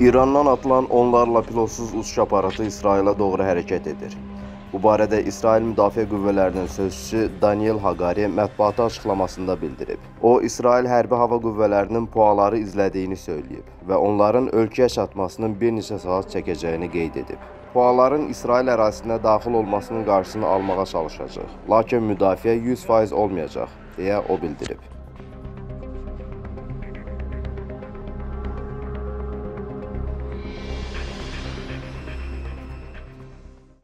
İrandan atılan onlarla pilotsuz uçuş aparatı İsrailə doğru hərəkət edir. Bu barədə İsrail Müdafiə Qüvvələrinin sözçüsü Daniel Haqari mətbuata açıqlamasında bildirib. O, İsrail hərbi hava qüvvələrinin PUA-ları izlədiyini söyləyib və onların ölkəyə çatmasının bir neçə saat çəkəcəyini qeyd edib. PUA-ların İsrail ərazisinə daxil olmasının qarşısını almağa çalışacaq, lakin müdafiə 100% olmayacaq, deyə o bildirib.